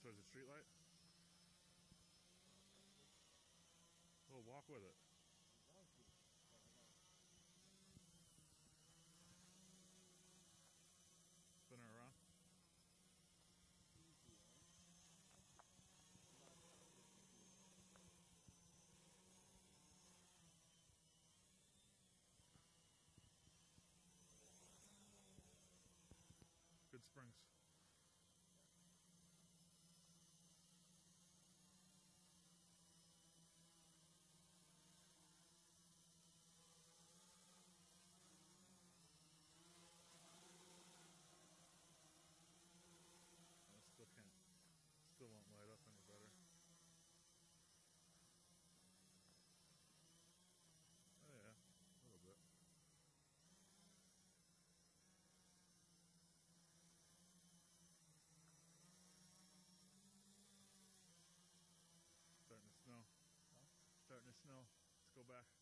towards the streetlight? Oh, walk with it. Spin her around. Good springs. Starting to snow. Let's go back.